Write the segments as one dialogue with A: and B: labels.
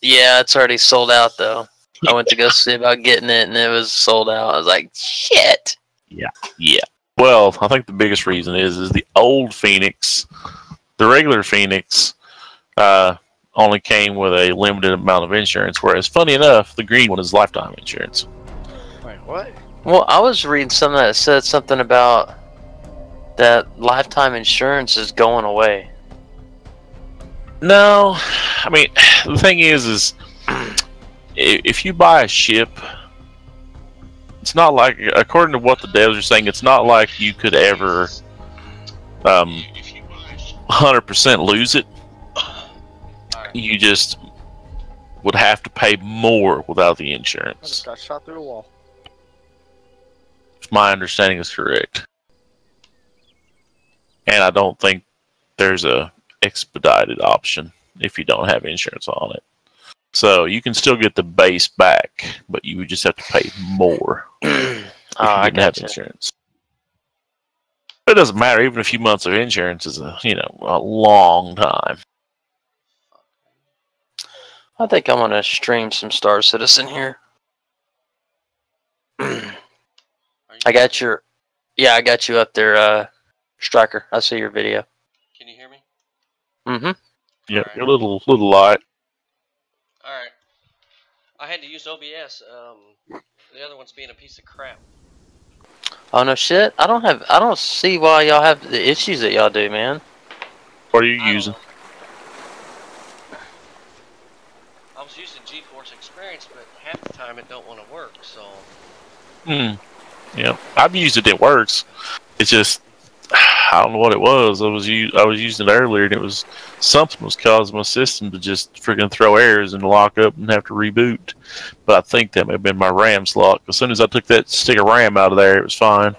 A: Yeah, it's already sold out though. I went to go see about getting it, and it was sold out. I was like, shit.
B: Yeah. Yeah. Well, I think the biggest reason is is the old Phoenix, the regular Phoenix, uh, only came with a limited amount of insurance. Whereas, funny enough, the green one is lifetime insurance.
C: Wait, what?
A: Well, I was reading something that said something about that lifetime insurance is going away.
B: No, I mean the thing is, is if you buy a ship, it's not like according to what the devs are saying, it's not like you could ever um, hundred percent lose it. You just would have to pay more without the
C: I
B: insurance.
C: just got shot through a wall.
B: If my understanding is correct, and I don't think there's a expedited option if you don't have insurance on it. So you can still get the base back, but you would just have to pay more if
A: Oh,
B: you
A: I
B: didn't have
A: gotcha.
B: insurance. It doesn't matter. Even a few months of insurance is a you know a long time.
A: I think I'm gonna stream some Star Citizen here. I got your, yeah, I got you up there, uh, Striker. I see your video.
D: Can you hear me?
A: Mm-hmm.
B: Yeah,
D: Alright.
B: you're a little little light.
D: All right. I had to use OBS. Um, the other one's being a piece of crap.
A: Oh no shit! I don't have. I don't see why y'all have the issues that y'all do, man.
B: What are you
D: I
B: using?
D: I was using GeForce Experience, but half the time it don't want to work. So
B: Hmm. Yeah, I've used it. It works. It's just I don't know what it was. I was u- I was using it earlier, and it was something was causing my system to just freaking throw errors and lock up and have to reboot. But I think that may have been my RAM slot. As soon as I took that stick of RAM out of there, it was fine.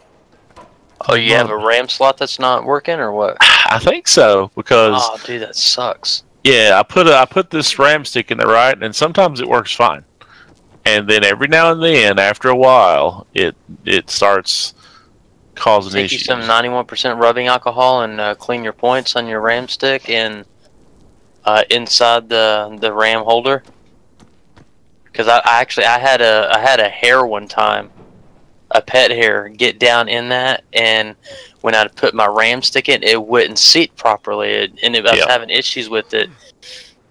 A: Oh, you have a RAM slot that's not working, or what?
B: I think so because
A: Oh, dude, that sucks.
B: yeah, I put a, I put this RAM stick in there right, and sometimes it works fine, and then every now and then, after a while, it it starts causing
A: Take you some 91% rubbing alcohol and uh, clean your points on your RAM stick and uh, inside the the RAM holder. Because I, I actually I had a I had a hair one time, a pet hair, get down in that, and when I put my RAM stick in, it wouldn't seat properly, it, and it, I was
B: Yeah.
A: having issues with it.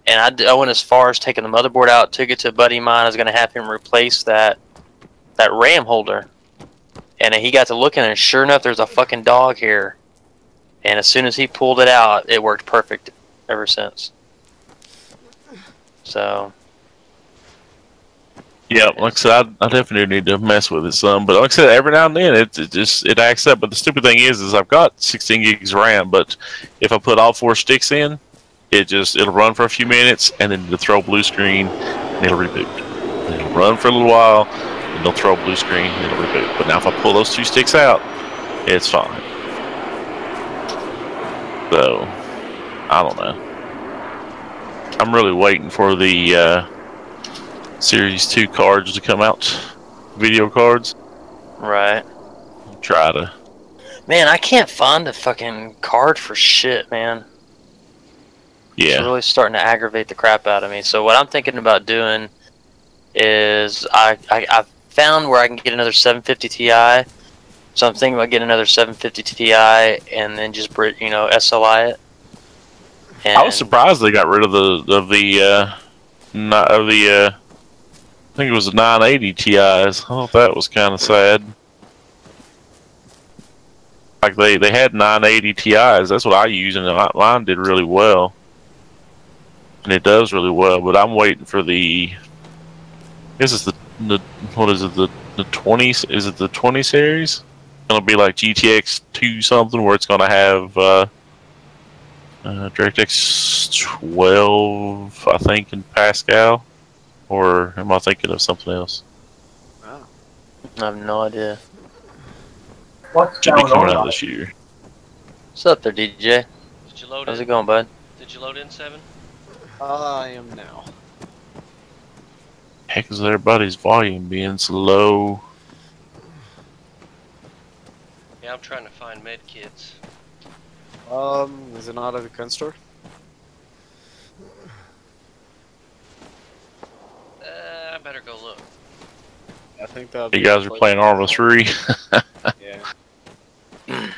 A: And I, I went as far as taking the motherboard out, took it to a buddy of mine. I was going to have him replace that that RAM holder. And he got to looking, and sure enough, there's a fucking dog here. And as soon as he pulled it out, it worked perfect ever since. So,
B: Yeah, like I said, I, I definitely need to mess with it some. But like I said, every now and then it, it just it acts up. But the stupid thing is, is I've got 16 gigs of RAM, but if I put all four sticks in, it just it'll run for a few minutes and then it'll throw blue screen and it'll reboot. It'll run for a little while and it'll throw a blue screen and it'll reboot. But now if I pull those two sticks out, it's fine. So I don't know. I'm really waiting for the. Uh, Series 2 cards to come out. Video cards.
A: right.
B: Try to.
A: Man, I can't find a fucking card for shit, man.
B: Yeah.
A: It's really starting to aggravate the crap out of me. So what I'm thinking about doing is I, I I found where I can get another 750 Ti. So I'm thinking about getting another 750 Ti and then just you know SLI it. And
B: I was surprised they got rid of the of the uh, not of the uh, I think it was the 980 Ti's. I thought that was kind of sad. Like they they had 980 Ti's. That's what I use, and mi- mine did really well. And it does really well, but I'm waiting for the. This is the the what is it the the 20 is it the 20 series? It'll be like GTX 2 something where it's gonna have. Uh, uh, DirectX 12, I think, in Pascal. Or am I thinking of something else?
C: Oh.
A: I have no idea.
E: What's
B: Should be
E: going
B: coming out
E: on?
B: this year.
A: What's up there, DJ?
D: did you load
A: How's
D: in?
A: it going, bud?
D: Did you load in seven?
C: I am now.
B: Heck is everybody's volume being so low?
D: Yeah, I'm trying to find med kits.
C: Um, is it not at the gun store?
D: I better go look.
C: I think that.
B: You guys are playing Arma 3.
C: Yeah.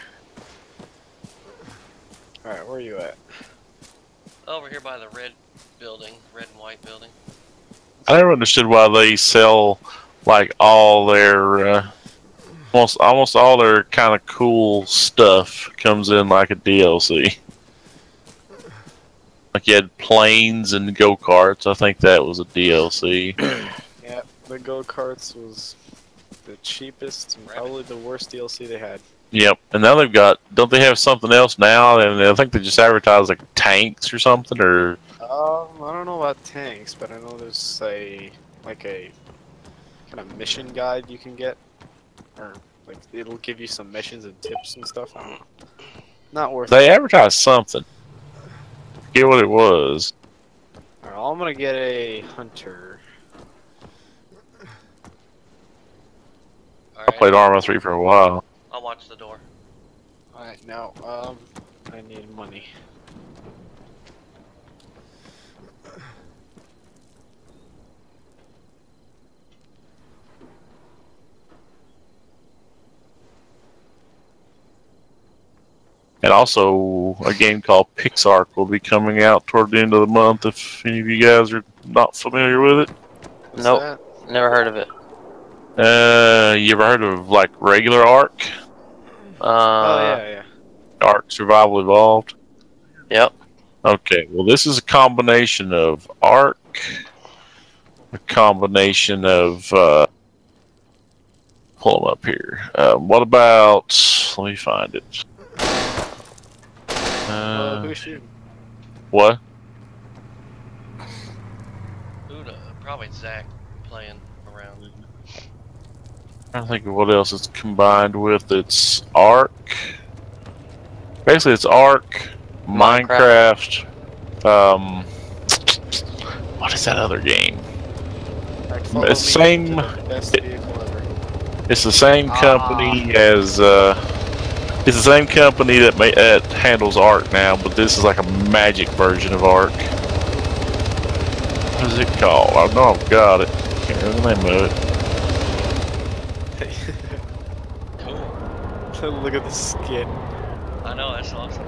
C: Alright, where are you at?
D: Over here by the red building, red and white building.
B: I never understood why they sell like all their uh, almost almost all their kind of cool stuff comes in like a DLC. Like you had planes and go karts. I think that was a DLC.
C: Yeah, the go karts was the cheapest and probably the worst DLC they had.
B: Yep. And now they've got. Don't they have something else now? And I think they just advertise like tanks or something. Or
C: Um, I don't know about tanks, but I know there's a like a kind of mission guide you can get, or like it'll give you some missions and tips and stuff. I don't know. Not worth.
B: they advertised something. Get what it was.
C: Alright, I'm gonna get a hunter.
B: I
D: Alright,
B: played Arma 3 for a while.
D: I'll watch the door.
C: Alright, now um, I need money.
B: And also, a game called Pixark will be coming out toward the end of the month. If any of you guys are not familiar with it,
C: What's
A: Nope.
C: that?
A: Never heard of it.
B: uh, you ever heard of like regular Ark,
A: Uh,
C: oh yeah, yeah.
B: Ark Survival Evolved?
A: Yep.
B: Okay, well, this is a combination of Ark, a combination of. Uh, pull them up here. Uh, what about? Let me find it.
C: Uh, who's shooting?
B: what?
D: Who probably Zach playing around.
B: I don't think of what else it's combined with. It's Ark. Basically, it's Ark, Minecraft. Um, what is that other game? It's
C: me
B: same-
C: to the best vehicle ever.
B: It's the same company as. Uh, it's the same company that ma- that handles Ark now, but this is like a magic version of Ark. What is it called? I know I've got it. Can't remember the name of it.
D: Cool.
C: Look at the skin.
D: I know, that's awesome.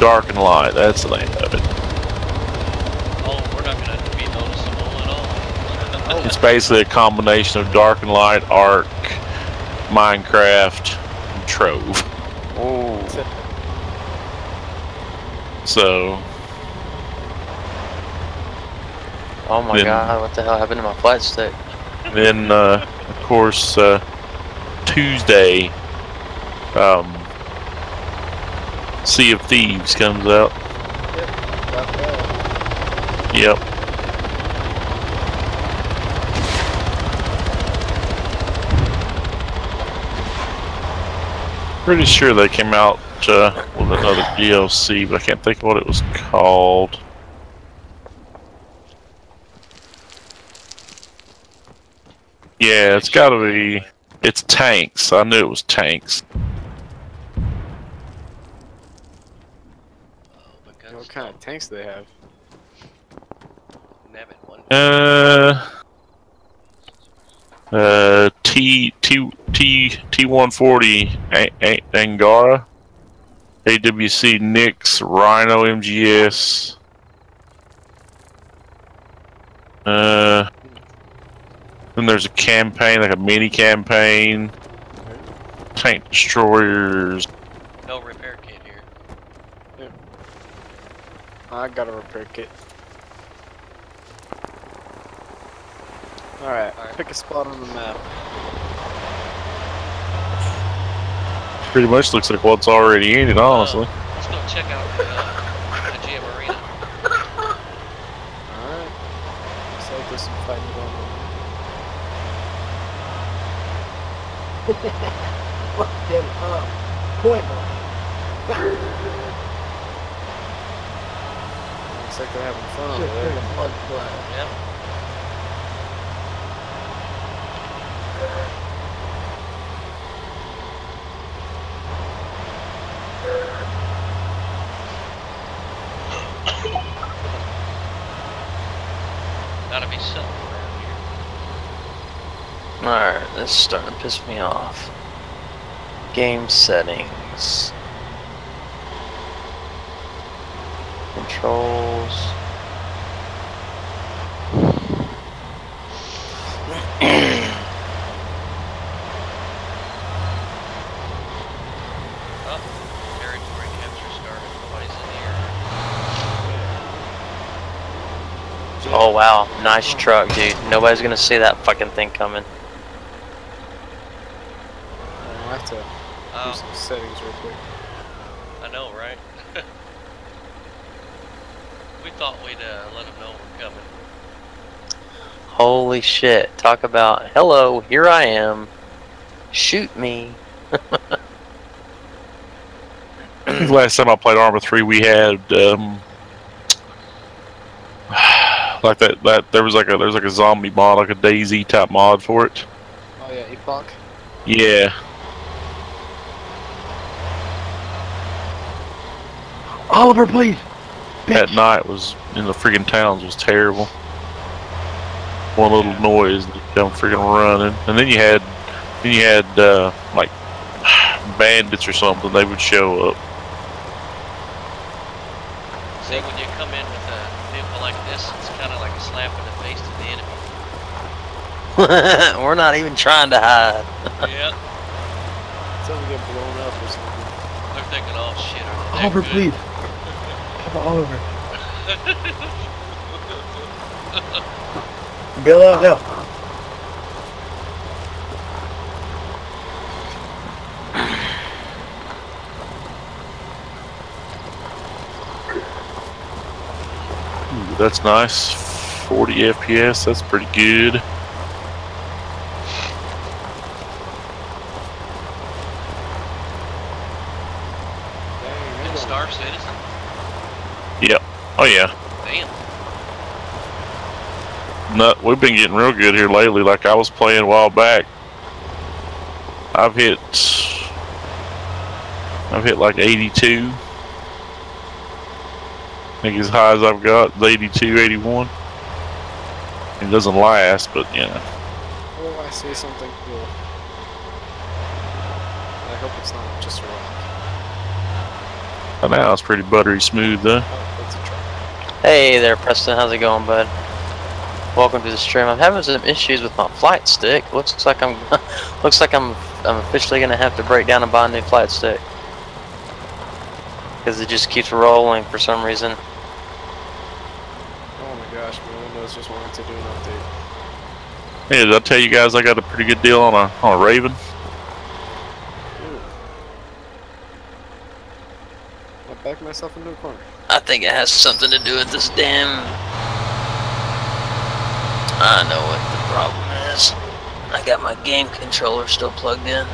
B: Dark and Light. That's the name of it.
D: Oh, we're not gonna be noticeable at all.
B: It's basically a combination of Dark and Light, Ark, Minecraft, and Trove.
A: Ooh.
B: So
A: Oh my
B: Then-
A: god, what the hell happened to my flight stick?
B: then, uh, of course, uh, Tuesday, um, Sea of Thieves comes out. Yep. I'm pretty sure they came out uh, with another DLC, but I can't think of what it was called. Yeah, it's got to be. It's tanks. I knew it was tanks.
D: Oh,
C: What kind of tanks do they have?
D: Nev it one.
B: Uh, uh, T T T T one forty Angara, AWC Nyx Rhino MGS. Uh, then there's a campaign, like a mini campaign. Tank destroyers.
D: No repair kit here.
C: I got a repair kit. Alright,
D: Alright.
C: pick a spot on the map.
B: Pretty much looks like what's already in it, honestly.
D: Uh, let's go check out uh, the GM Arena.
C: Alright. Looks like there's some fighting going on.
E: Fuck them up. Point blank.
C: Looks like they're having fun over
E: Shit,
C: there.
E: pretty blood blood.
D: Yep. Gotta be something around here.
A: Alright, this is starting to piss me off. Game settings. Controls.
D: Oh, territory capture started. Nobody's in here.
A: Oh wow, nice truck, dude. Nobody's gonna see that fucking thing coming.
C: I'll have to do
D: Oh,
C: some settings real quick.
D: I know, right? we thought we'd uh, let them know we're coming.
A: Holy shit. Talk about, hello, here I am. Shoot me.
B: Last time I played Arma 3, we had um, like that. That there was like a there's like a zombie mod, like a DayZ type mod for it.
C: Oh yeah, Epoch.
B: Yeah,
E: Oliver, please.
B: that night was in the freaking towns was terrible. One little noise, they come freaking running, and then you had then you had uh, like bandits or something. They would show up.
D: See, when you come in with a vehicle like this, it's kind of like a slap in the face to the enemy.
A: We're not even trying to hide.
D: yep.
C: Until we get blown up or something.
D: They're thinking, oh shit, are they
E: Oliver,
D: good?
E: please. Papa Oliver. Bail out now.
B: That's nice. 40 FPS. That's pretty good.
D: Star Citizen.
B: Oh yeah.
D: Damn.
B: No, we've been getting real good here lately. Like I was playing a while back. I've hit. I've hit like 82. I think as high as I've got is 82, 81. It doesn't last, but you know.
C: Oh, I see something cool. I hope it's not just a rock.
B: By now it's pretty buttery smooth though.
C: Oh, that's a truck.
A: Hey there, Preston. How's it going, bud? Welcome to the stream. I'm having some issues with my flight stick. Looks like I'm, looks like I'm, I'm officially gonna have to break down and buy a new flight stick because it just keeps rolling for some reason.
C: Oh my Windows just wanted to do an update.
B: Hey, did I tell you guys I got a pretty good deal on a on a Raven?
C: Ooh. I backed myself into a corner.
A: I think it has something to do with this damn. I know what the problem is. I got my game controller still plugged in.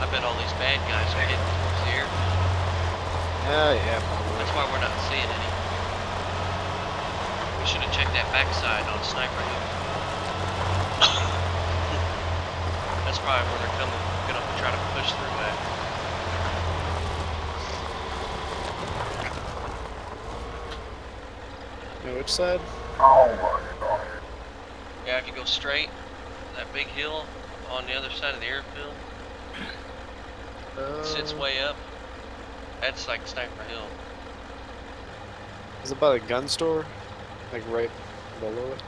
D: I bet all these bad guys are heading towards the airfield.
C: Yeah, yeah, probably.
D: That's why we're not seeing any. We should have checked that backside on Sniper Hill. That's probably where they're coming, gonna try to push through at.
C: Yeah, which side? Oh my god.
D: Yeah, if you go straight, that big hill on the other side of the airfield
C: Uh,
D: sits way up. That's like Sniper Hill.
C: Is it by the gun store? Like right below it?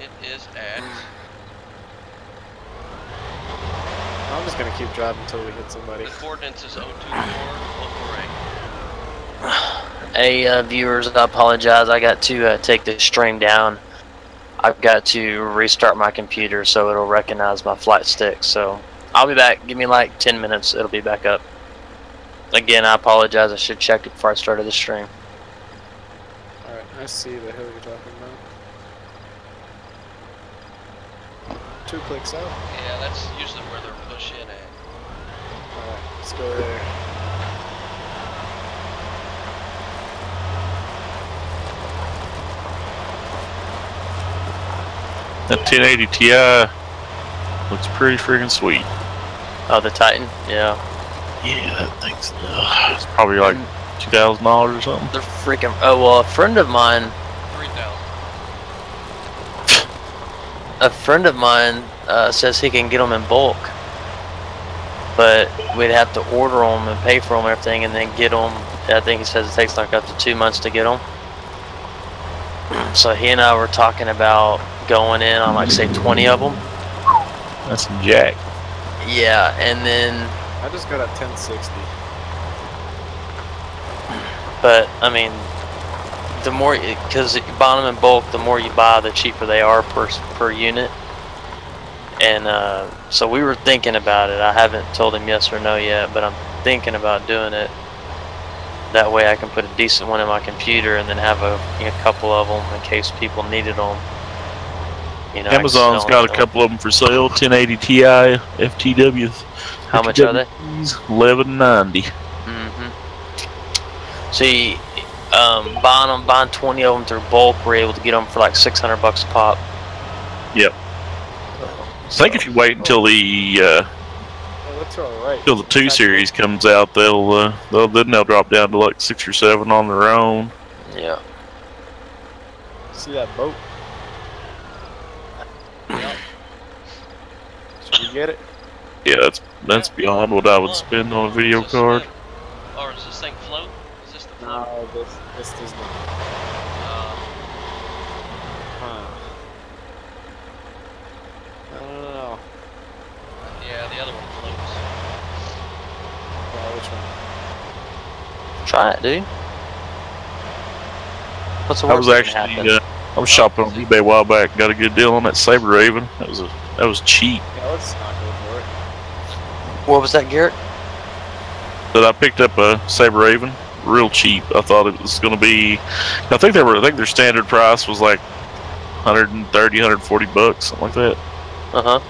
D: It is at.
C: I'm just gonna keep driving until we hit somebody.
D: The coordinates is 024
A: Hey, uh, viewers, I apologize. I got to uh, take this stream down. I've got to restart my computer so it'll recognize my flight stick. So I'll be back. Give me like 10 minutes. It'll be back up. Again, I apologize. I should check it before I started the stream.
C: Alright, I see the hill you're talking about. Two clicks out.
D: Yeah, that's usually where they're pushing at.
C: Alright, let's go there.
B: That 1080 Ti looks pretty freaking sweet.
A: Oh, the Titan? Yeah.
B: Yeah, that thing's uh, it's probably like two thousand dollars or something.
A: They're freaking. Oh well, a friend of mine,
D: Three thousand.
A: a friend of mine uh, says he can get them in bulk, but we'd have to order them and pay for them and everything, and then get them. I think he says it takes like up to two months to get them. So he and I were talking about going in on like say 20 of them.
B: That's some jack.
A: Yeah, and then
C: I just got a 1060.
A: But, I mean, the more, because you buy them in bulk, the more you buy, the cheaper they are per, per unit. And uh, so we were thinking about it. I haven't told him yes or no yet, but I'm thinking about doing it. That way I can put a decent one in my computer and then have a, you know, couple of them in case people needed them. You know,
B: Amazon's got a couple of them for sale, 1080 Ti FTWs.
A: How much are they? 1190. See, um, buying them, buying 20 of them through bulk, we're able to get them for like 600 bucks a pop.
B: Yep. I so, think if you wait until the uh,
C: right.
B: until the two series comes out, they'll, uh, they'll then they'll drop down to like six or seven on their own.
A: Yeah.
C: See that boat? yeah. Should we get it?
B: Yeah, that's that's beyond what I would spend on a video card.
D: Or does this thing float?
C: No, this this does not.
D: Uh,
C: Huh. I don't know.
D: yeah, the other one floats.
C: Well, which one?
A: Try it, dude. What's the
B: I
A: worst
B: was
A: that can
B: actually
A: happen?
B: uh, I was shopping on eBay a while back. Got a good deal on that Sabre Raven. That was a that was cheap.
C: Yeah, let's not go for it.
A: What was that, Garrett?
B: That I picked up a Sabre Raven real cheap. I thought it was going to be. I think they were. I think their standard price was like 130, 140 bucks, something like that.
A: Uh huh.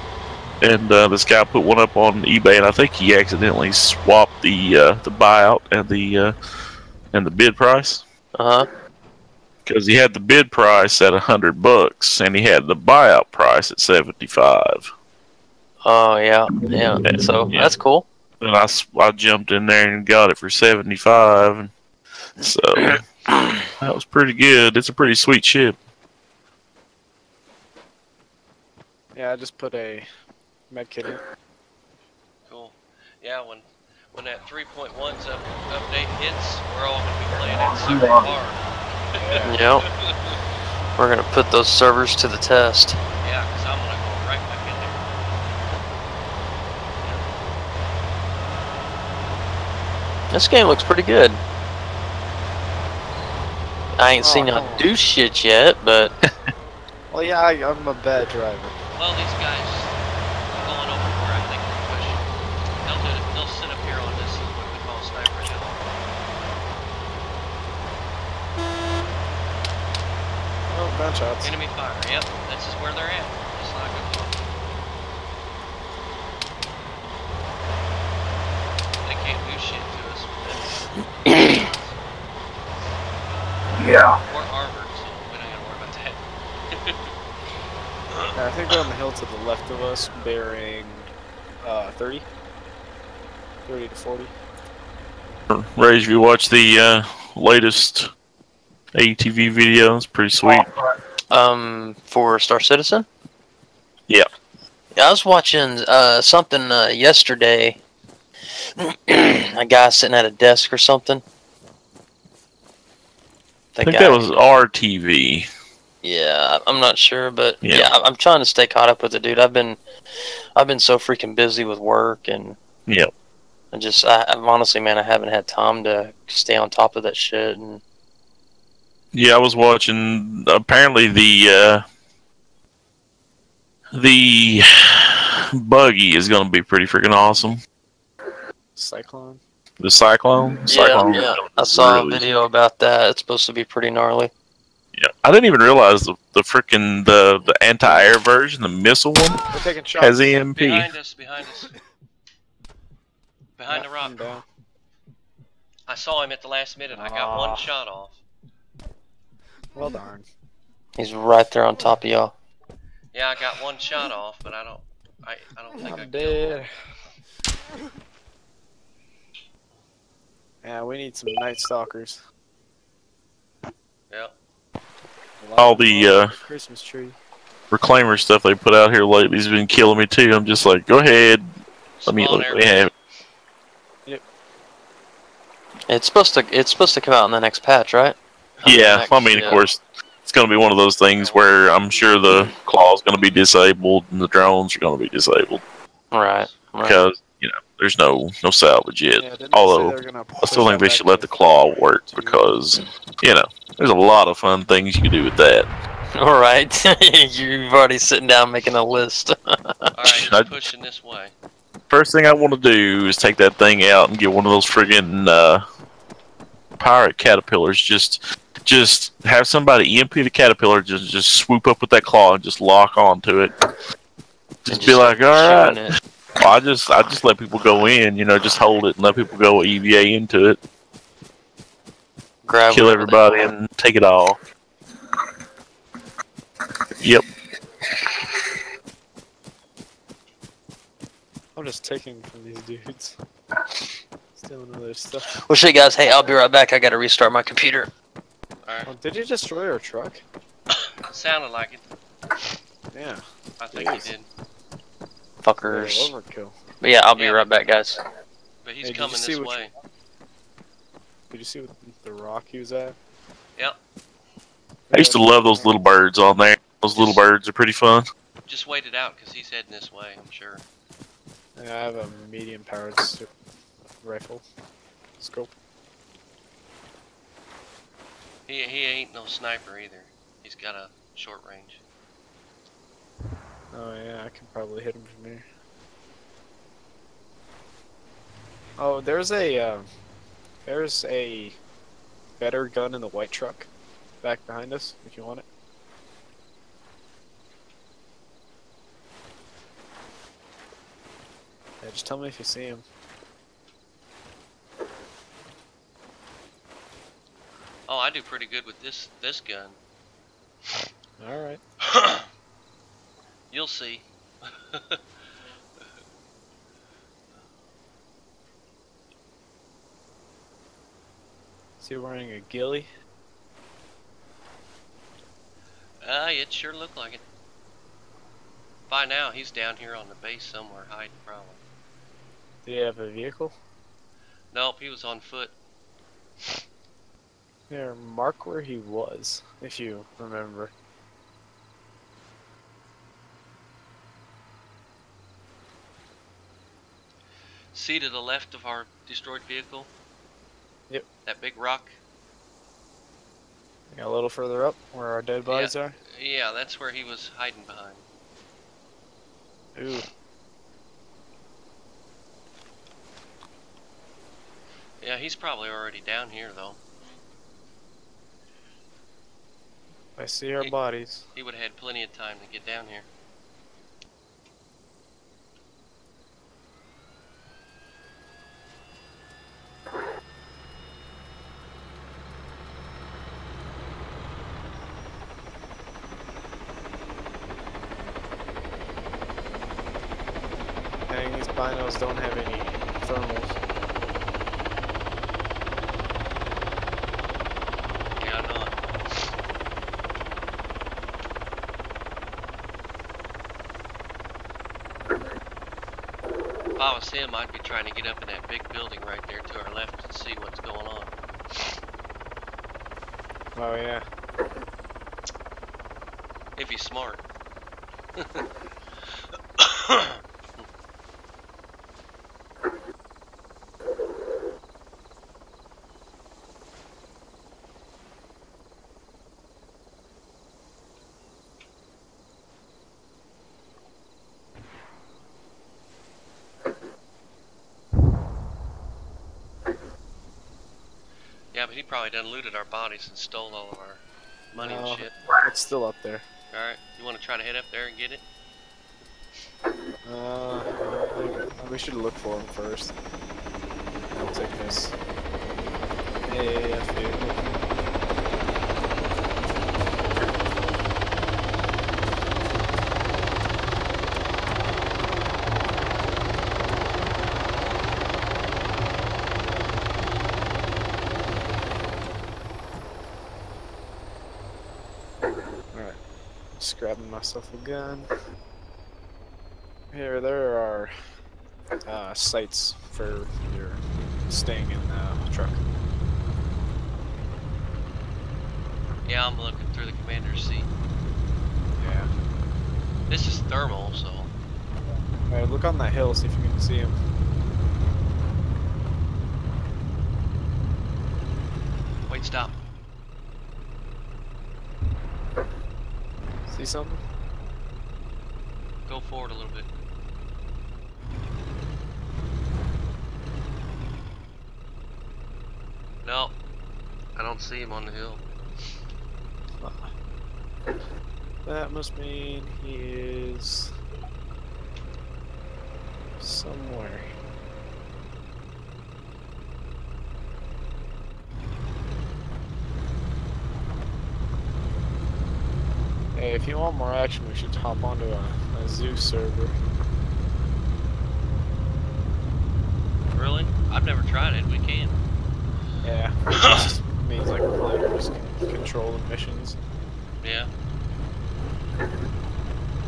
B: And uh, this guy put one up on eBay, and I think he accidentally swapped the uh, the buyout and the uh, and the bid price
A: Uh huh.
B: because he had the bid price at hundred bucks and he had the buyout price at seventy five.
A: Oh yeah, yeah.
B: Yeah,
A: So
B: yeah.
A: that's cool.
B: And I, I jumped in there and got it for seventy five, and so that was pretty good. It's a pretty sweet ship.
C: Yeah, I just put a med kit in.
D: Cool. Yeah, when when that 3.1's up, update hits, we're all gonna be playing it super hard.
A: Yep. We're gonna put those servers to the test.
D: Yeah, because I'm gonna go right back in there.
A: This game looks pretty good. I ain't seen
C: Oh.
A: y'all do shit yet, but
C: Well, yeah, I, I'm a bad driver.
D: Well, these guys are going over where I think they're pushing. They'll do it. They'll sit up here on this what we call sniper hill.
C: Oh, gunshots.
D: Enemy fire. Yep, this is where they're at. Just like I thought. They can't do shit to us.
E: Yeah.
D: We're armored, so we don't gotta worry about that.
C: Yeah, I think they're on the hill to the left of us, bearing uh, 30. 30 to 40.
B: Ray, have you watch the uh, latest ATV video? It's pretty sweet.
A: um, for Star Citizen.
B: Yeah.
A: Yeah, I was watching uh something uh, yesterday. a guy sitting at a desk or something.
B: I think that was RTV.
A: Yeah, I'm not sure, but
B: Yeah.
A: yeah. I'm trying to stay caught up with it, dude. I've been, I've been so freaking busy with work and
B: yeah,
A: I just, I, I'm honestly, man, I haven't had time to stay on top of that shit. And
B: Yeah, I was watching. Apparently, the uh, the buggy is going to be pretty freaking awesome.
C: Cyclone.
B: The Cyclone. Cyclone.
A: yeah, yeah, I saw
B: really-
A: a video about that. It's supposed to be pretty gnarly.
B: Yeah, I didn't even realize the the freaking the the anti-air version, the missile one,
C: We're taking shots.
B: has EMP.
D: Behind us, behind us. Behind the rock.
C: I'm down.
D: I saw him at the last minute. I got one
C: Ah.
D: shot off.
C: Well darn.
A: He's right there on top of y'all.
D: Yeah, I got one shot off, but I don't. I, I don't think I
C: I'm
D: killed him.
C: dead. Yeah, we need some night stalkers.
D: Yeah.
B: All the, uh,
C: Christmas tree.
B: Reclaimer stuff they put out here lately has been killing me too. I'm just like, go ahead, let me
D: Spawn
B: let
D: area.
B: me have. it.
A: It's supposed to it's supposed to come out in the next patch, right?
B: Yeah,
A: Next,
B: I mean,
A: yeah.
B: of course, it's going to be one of those things where I'm sure the claw's going to be disabled and the drones are going to be disabled
A: Right. right.
B: because you know there's no no salvage yet.
C: Yeah,
B: although,
C: say they're gonna
B: I still think they should let the claw work
C: two?
B: because you know there's a lot of fun things you can do with that.
A: All right. You've already sitting down making a list.
D: Alright,
B: I-
D: he's pushing this way.
B: First thing I want to do is take that thing out and get one of those friggin' uh, pirate caterpillars. Just, just have somebody EMP the caterpillar, just, just swoop up with that claw and just lock onto it. Just
A: And
B: be like, all right.
A: it.
B: Well, I just, I just let people go in. You know, just hold it and let people go EVA into it,
A: Grab
B: kill everybody, and take it all. Yep.
C: I'm just taking from these dudes. Stealing all their stuff.
A: Well, shit, guys. Hey, I'll be right back. I gotta restart my computer.
D: Alright.
C: Oh, did you destroy our truck?
D: Sounded like it.
C: Yeah.
D: I think he did.
A: Fuckers.
C: Overkill.
A: But yeah, I'll be
D: Yeah.
A: right back, guys.
D: But he's
C: Hey,
D: coming
C: see
D: this
C: what
D: way.
C: Did you see what the rock he was at?
D: Yep.
B: I used to love those little birds on there. Those little birds are pretty fun.
D: Just wait it out because he's heading this way, I'm sure.
C: Yeah, I have a medium powered rifle. Scope.
D: He, he ain't no sniper either. He's got a short range.
C: Oh yeah, I can probably hit him from here. Oh, there's a uh, there's a better gun in the white truck back behind us if you want it. Yeah, just tell me if you see him.
D: Oh, I do pretty good with this this gun.
C: All right.
D: You'll see.
C: Is he wearing a ghillie?
D: Ah, it sure looked like it. By now, he's down here on the base somewhere hiding, probably.
C: Do you have a vehicle?
D: Nope, he was on foot.
C: Here, mark where he was, if you remember.
D: See to the left of our destroyed vehicle?
C: Yep.
D: That big rock?
C: Yeah, a little further up, where our dead bodies are.
D: Yeah, that's where he was hiding behind.
C: Ooh.
D: Yeah, he's probably already down here, though.
C: I see our
D: Hey.
C: bodies.
D: He would have had plenty of time to get down here.
C: Dang, these binos don't have any thermals.
D: Yeah, I know it. If I was him, I'd be trying to get up in that big building right there to our left and see what's going on.
C: Oh yeah.
D: If he's smart. Yeah, but he probably done looted our bodies and stole all of our money and shit.
C: It's still up there.
D: Alright, you want to try to head up there and get it?
C: Uh, we should look for him first. I'll take this. AAF vehicle. Alright. Just grabbing myself a gun. Here, there are uh, sights for your staying in the truck.
D: Yeah, I'm looking through the commander's seat.
C: Yeah.
D: This is thermal, so
C: Alright, look on that hill, see if you can see him. 50 something?
D: Go forward a little bit. No. I don't see him on the hill. Ah.
C: That must mean he is somewhere Hey, if you want more action, we should hop onto a, a zoo server.
D: Really? I've never tried it. We can.
C: Yeah, it just means like players can control the missions.
D: Yeah.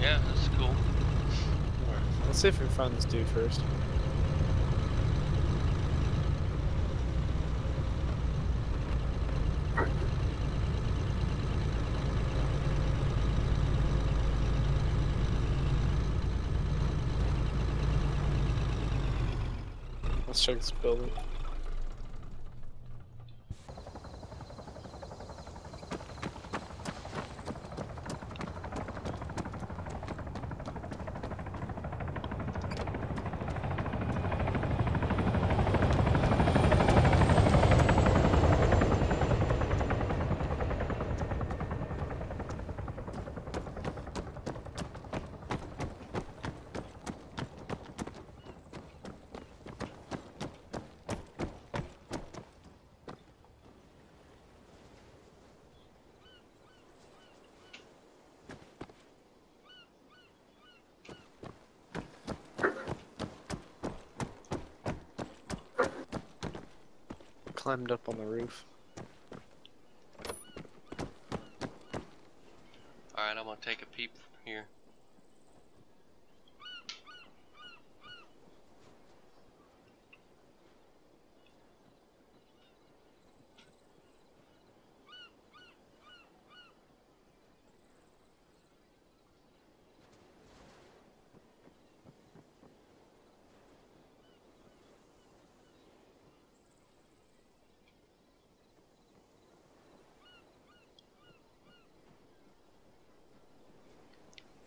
D: Yeah, that's cool.
C: Alright, Let's see if your friends do first. Let's check this building. Climbed up on the roof.
D: Alright, I'm gonna take a peep here.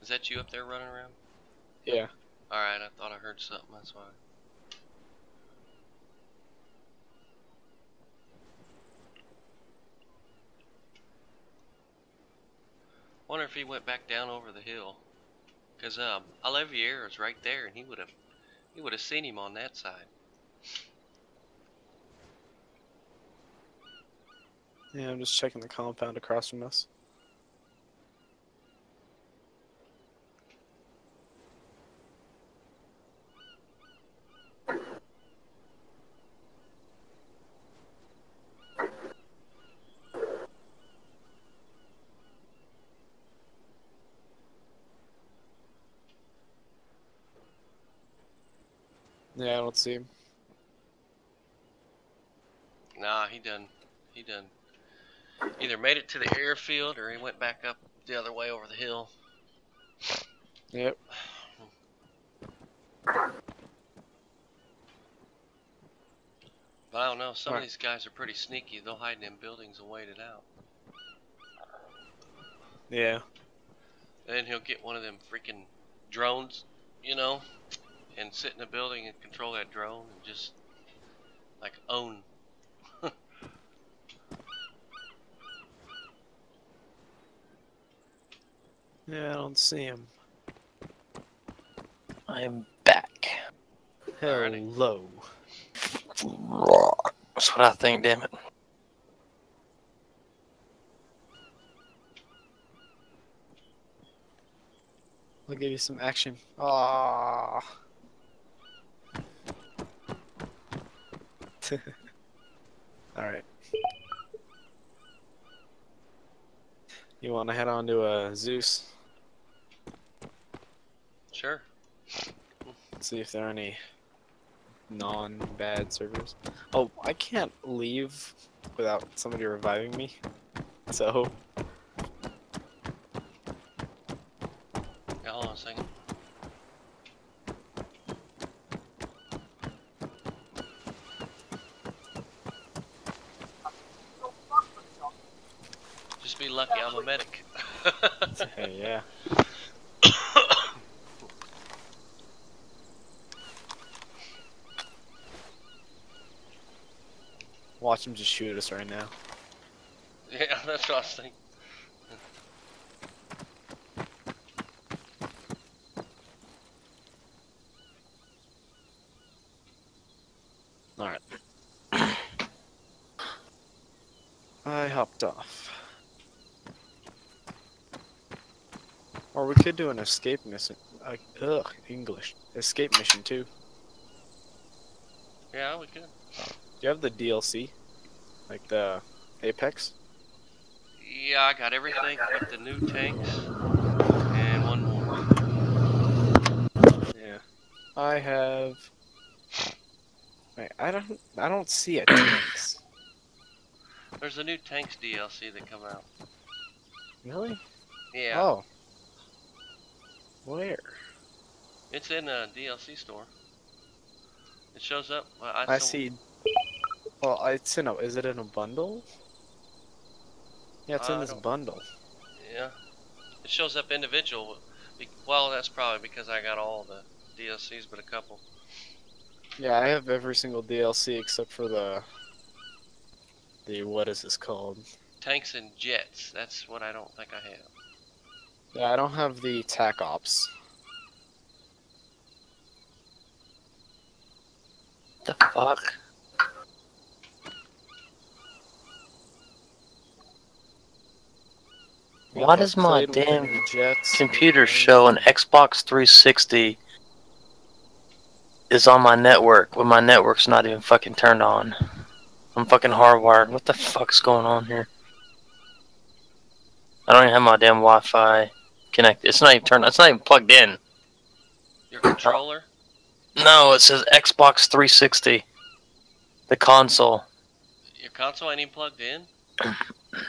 D: Is that you up there running around?
C: Yeah.
D: Alright, I thought I heard something, that's why. Wonder if he went back down over the hill. Cause um Olivier is right there and he would have he would have seen him on that side.
C: Yeah, I'm just checking the compound across from us. See him.
D: Nah, he done he done either made it to the airfield or he went back up the other way over the hill.
C: Yep.
D: But I don't know, some
C: Alright.
D: of these guys are pretty sneaky. They'll hide in buildings and wait it out.
C: Yeah.
D: Then he'll get one of them freaking drones, you know, and sit in a building and control that drone and just like own.
C: Yeah, I don't see him.
A: I am back.
D: Alrighty.
C: Hello.
A: That's what I think, damn it.
C: I'll give you some action. Ah. All right. You want to head on to uh, Zeus?
D: Sure.
C: See if there are any non-bad servers. Oh, I can't leave without somebody reviving me. So
D: Yeah, hold on a second. Just be lucky I'm a medic.
C: hey, yeah. Watch him just shoot us right now.
D: yeah, that's what I was thinking.
C: Alright. I hopped off. Or we could do an escape mission. Uh, ugh, English. Escape mission too.
D: Yeah, we could.
C: Do you have the DLC? Like the Apex?
D: Yeah, I got everything but the new tanks and one more.
C: Yeah. I have. Wait, I don't. I don't see a tanks.
D: There's a new tanks DLC that come out.
C: Really?
D: Yeah,
C: Oh. Where?
D: it's in a DLC store. It shows up. I,
C: I see. Well, it's in a. Is it in a bundle? Yeah, it's uh,
D: I
C: in this bundle.
D: Yeah, it shows up individual. Well, that's probably because I got all the DLCs, but a couple.
C: Yeah, I have every single DLC except for the. The what is this called?
D: Tanks and jets. That's what I don't think I have.
C: Yeah, I don't have the TAC Ops.
A: The fuck? Why does my damn computer show an Xbox 360 is on my network when my network's not even fucking turned on. I'm fucking hardwired. What the fuck's going on here? I don't even have my damn Wi-Fi connected. It's not even turned. It's not even plugged in.
D: Your controller.
A: No, it says Xbox 360. The console.
D: Your console ain't even plugged in.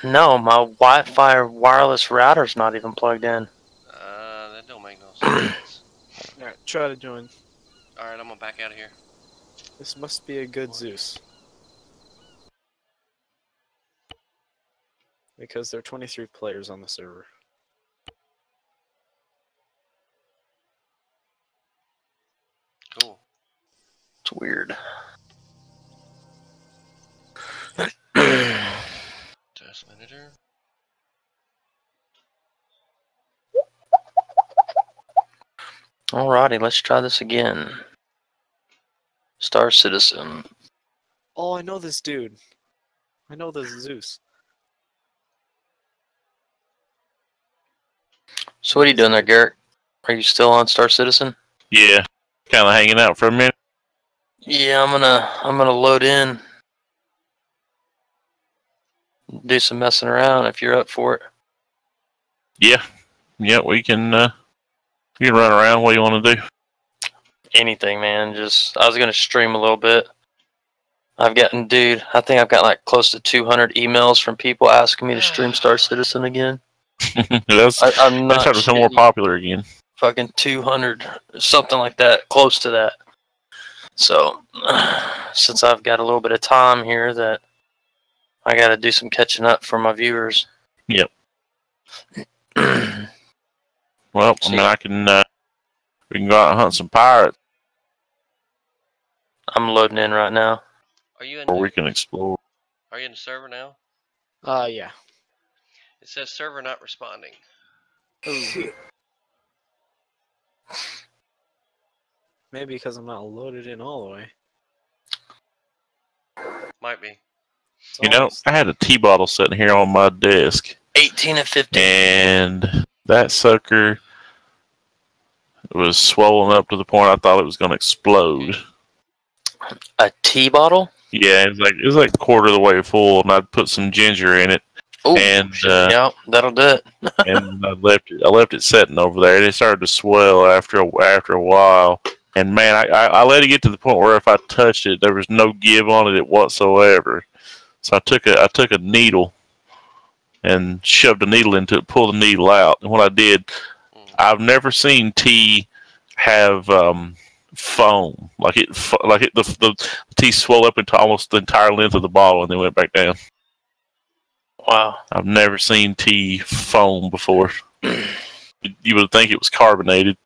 A: No, my Wi-Fi wireless router's not even plugged in.
D: Uh, that don't make no sense.
C: Alright, try to join.
D: all right, I'm gonna back out of here.
C: This must be a good Zeus. Because there are 23 players on the server.
D: Cool.
A: It's weird.
D: Test manager.
A: Alrighty, let's try this again. Star Citizen.
C: Oh, I know this dude. I know this Zeus.
A: So what are you doing there, Garrett? Are you still on Star Citizen?
B: Yeah, kind of hanging out for a minute.
A: Yeah, I'm gonna I'm gonna load in. Do some messing around if you're up for it.
B: Yeah, yeah, we can. Uh, you can run around. What do you want to do?
A: Anything, man. Just I was gonna stream a little bit. I've gotten, dude. I think I've got like close to 200 emails from people asking me to stream Star Citizen again.
B: that's
A: I, I'm
B: that's
A: not
B: how to become more popular again.
A: fucking 200 something like that close to that so since i've got a little bit of time here that i got to do some catching up for my viewers
B: Yep.
A: i'm
B: Well, I mean, I can. Uh, we can go out and hunt some pirates, I'm
A: loading in right now
D: Are you in?
B: or
D: The,
B: we can explore.
D: are you in the server now?
C: Uh, yeah.
D: It says server not responding.
C: Maybe because I'm not loaded in all the way.
D: Might be.
C: It's
B: You know, I had a tea bottle sitting here on my desk,
A: 18 and 15
B: and that sucker was swollen up to the point I thought it was going to explode.
A: a tea bottle
B: Yeah, it's like it was like quarter of the way full, and I'd put some ginger in it,
A: Ooh,
B: And, uh,
A: yeah, that'll do it.
B: and I left it. I left it sitting over there. and It started to swell after a, after a while. And man, I, I, I let it get to the point where if I touched it, there was no give on it whatsoever. So I took a I took a needle and shoved a needle into it, pulled the needle out. And what I did, I've never seen tea have um, foam like it like it the, the tea swelled up into almost the entire length of the bottle and then went back down.
A: Wow.
B: I've never seen tea foam before. you would think it was carbonated.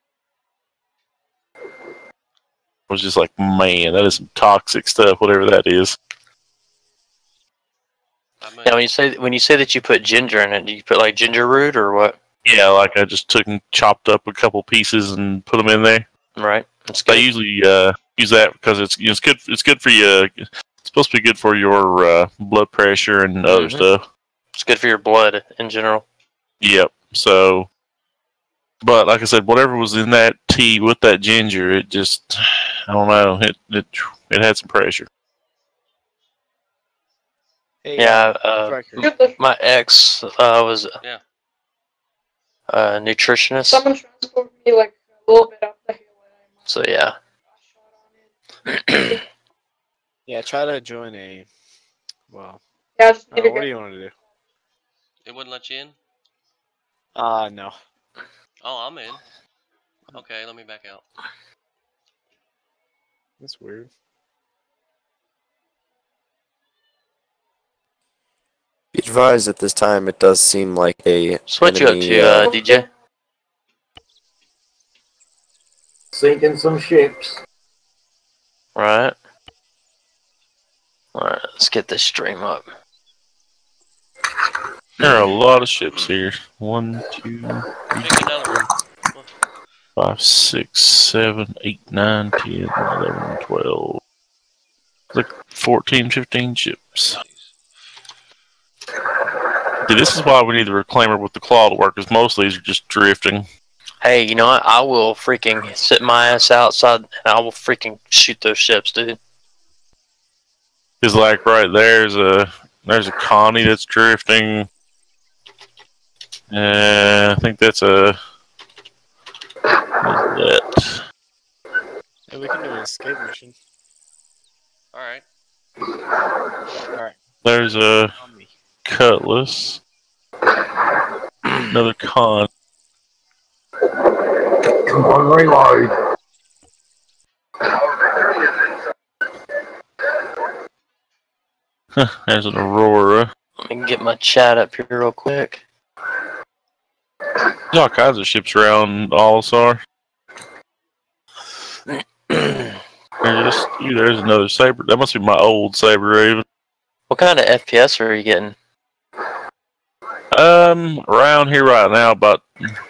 B: I was just like, man, that is some toxic stuff, whatever that is.
D: I mean,
A: Now, when you say when you say that you put ginger in it, do you put like ginger root or what?
B: Yeah, like I just took and chopped up a couple pieces and put them in there.
A: Right. It's
B: I usually uh, use that because it's it's good. It's good for you. It's supposed to be good for your uh, blood pressure and other
A: Mhm.
B: stuff.
A: It's good for your blood in general.
B: Yep. So, but like I said, whatever was in that tea with that ginger, it just, I don't know, it it it had some pressure.
C: Hey,
A: Yeah. Uh,
C: Striker.
F: Get the
A: my ex uh, was
D: Yeah.
A: a nutritionist.
F: someone transported me like a little bit up the hill
A: So yeah.
F: got shot on it.
C: Yeah, try to join a. Well,
F: Yeah, I just
C: uh,
F: to
C: what do you want to do?
D: it wouldn't let you in.
C: Uh, no.
D: Oh, I'm in. Okay, let me back out.
C: That's weird.
G: Be advised at this time, it does seem like a
A: switch what you up to, uh, DJ?
E: Sinking some ships.
A: Right. Alright, let's get this stream up.
B: There are a lot of ships here. One, two,
D: Pick another one.
B: five, six, seven, eight, nine, ten, eleven, twelve. Look, 14, 15 ships. See, this is why we need the reclaimer with the claw to work, because most of these are just drifting.
A: Hey, you know what? I will freaking sit my ass outside and I will freaking shoot those ships, dude.
B: Because like right there's a there's a Connie that's drifting. Uh, I think that's a. What is that?
C: Hey, we can do an escape mission.
D: All right. Alright.
B: There's a
C: On me.
B: Cutlass. Another con.
E: Come on, reload.
B: There's an Aurora.
A: Let me get my chat up here real quick.
B: There's all kinds of ships around Olisar. There's just there's another saber. That must be my old Sabre Raven.
A: what kind of FPS are you getting?
B: Um, around here right now, about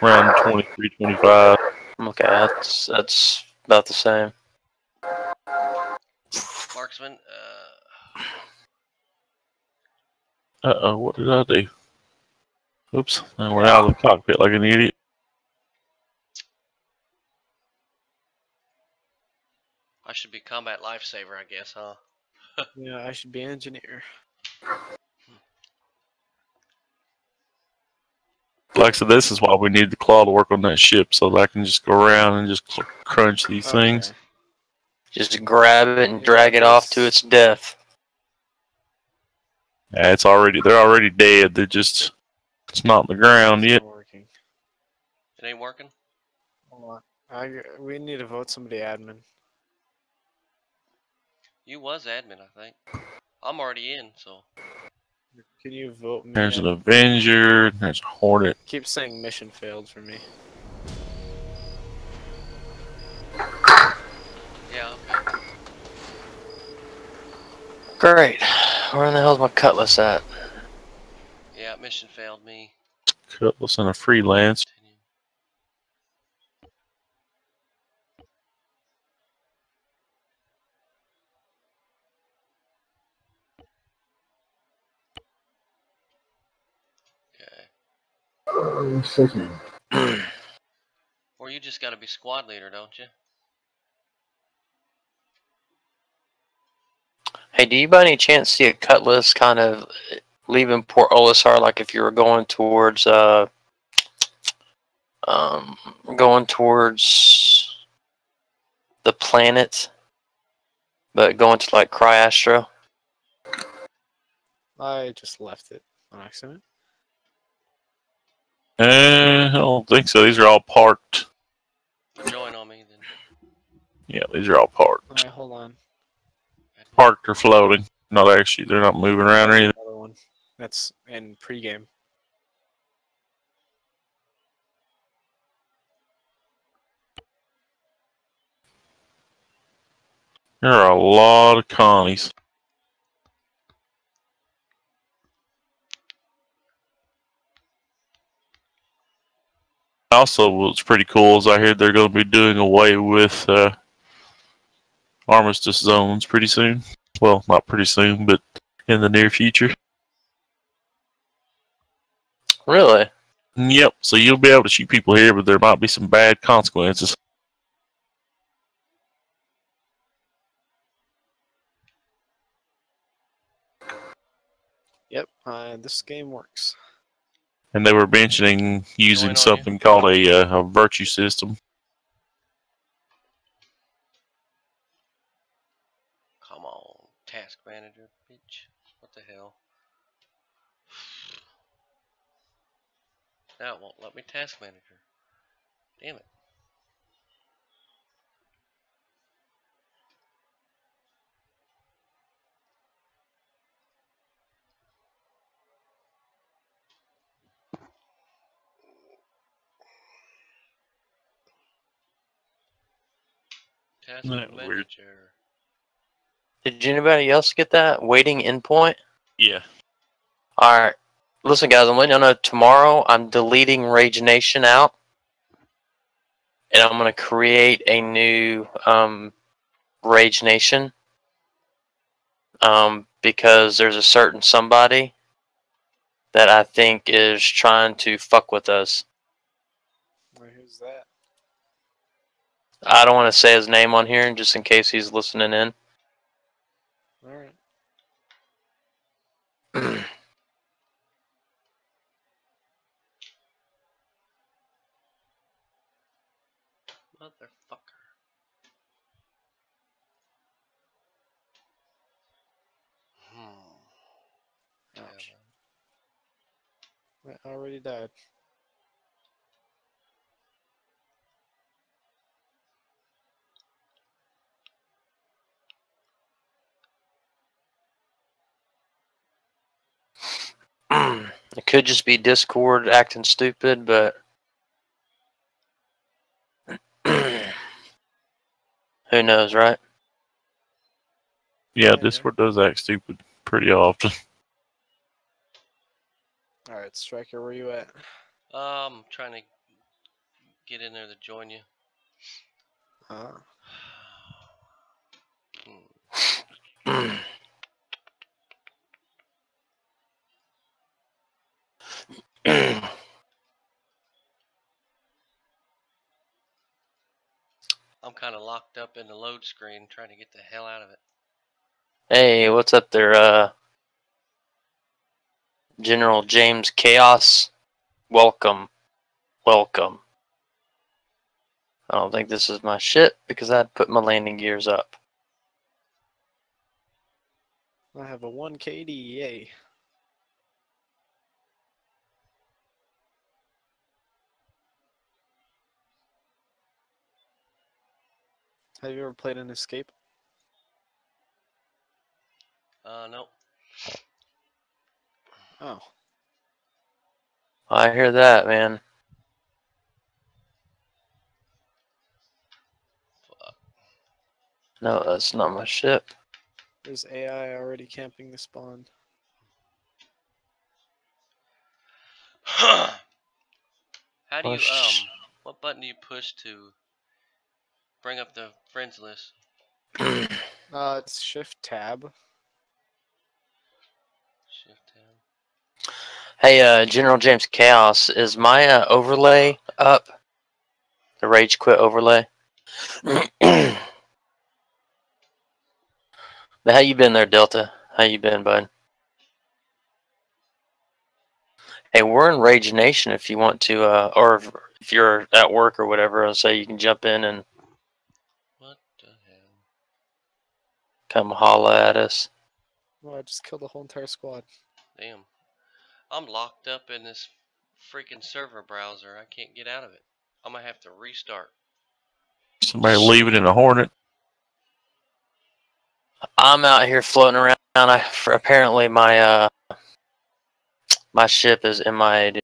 B: around 23, 25.
A: Okay, that's that's about the same.
D: Marksman. Uh,
B: Uh oh, what did I do? Oops, I went out of the cockpit like an idiot.
D: I should be combat lifesaver, I guess, huh?
C: Yeah, I should be engineer.
B: Like I said, this is why we need the claw to work on that ship, so that I can just go around and just cl- crunch these things.
A: Just grab it and drag it off to its death.
B: Yeah, it's already they're already dead. They're just it's not on the ground
C: It's
B: yet.
C: not working.
D: It ain't working.
C: Hold on. I, we need to vote somebody admin.
D: You was admin, I think. I'm already in, so
C: Can you vote me?
B: There's an? Avenger. There's a Hornet.
C: Keep saying mission failed for me.
D: yeah.
A: Great. Where in the hell's my cutlass at?
D: Yeah, mission failed me.
B: Cutlass and a freelance.
E: Sickening.
D: Or you just gotta be squad leader, don't you?
A: Hey, do you by any chance see a cutlass kind of leaving Port Olisar, like if you were going towards uh, um, going towards the planet, but going to like Cryastro.
C: I just left it on accident.
B: Eh, I don't think so. These are all parked.
D: Join on me then.
B: Yeah, these are all parked.
C: Alright, hold on.
B: Parked or floating. Not actually. They're not moving around or anything.
C: Another one. That's in pregame.
B: There are a lot of Connies. Also, what's pretty cool is I hear they're going to be doing away with uh, armistice zones pretty soon. Well, not pretty soon, but in the near future.
A: Really?
B: Yep. So you'll be able to shoot people here, but there might be some bad consequences.
C: Yep, uh, this game works.
B: And they were mentioning using something called a, uh, a virtue system.
D: Come on, task manager, bitch. What the hell? Now it won't let me task manager. Damn it. Task
B: Isn't weird?
D: manager.
A: Did anybody else get that waiting endpoint?
B: Yeah.
A: All right. Listen, guys, I'm letting you know tomorrow I'm deleting Rage Nation out, and I'm gonna create a new um, Rage Nation. Um, because there's a certain somebody that I think is trying to fuck with us.
C: Wait, who's that?
A: I don't want to say his name on here, just in case he's listening in.
C: Alright.
D: Motherfucker. Hmm.
C: Ouch. I already died.
A: It could just be Discord acting stupid, but who knows, right?
B: Yeah,
C: Yeah,
B: Discord does act stupid pretty often.
C: Alright, Striker, where you at?
D: Um, trying to get in there to join you.
C: Ah,
D: I'm kind of locked up in the load screen trying to get the hell out of it.
A: hey, what's up there, uh, General James Chaos? Welcome, welcome. I don't think this is my shit because I'd put my landing gears up.
C: I have a 1 KD, Have you ever played an escape?
D: Uh, no.
C: Oh,
A: I hear that, man.
D: Fuck.
A: No, that's not my ship.
C: there's AI already camping the spawn.
D: How do you, um, what button do you push to bring up the friends list?
C: Uh, it's Shift Tab.
D: Shift tab.
A: Hey, uh, General James Chaos, is my uh, overlay up? The Rage Quit overlay? How you been there, Delta? How you been, bud? Hey, we're in Rage Nation if you want to, uh, or if, if you're at work or whatever, I'll say you can jump in and
D: What the hell?
A: Come holla at us.
C: Oh, I just killed the whole entire squad.
D: Damn. I'm locked up in this freaking server browser. I can't get out of it. I'm gonna have to restart.
B: Somebody leave it in a hornet.
A: I'm out here floating around. I for apparently my uh my ship is MIA.